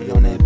she on that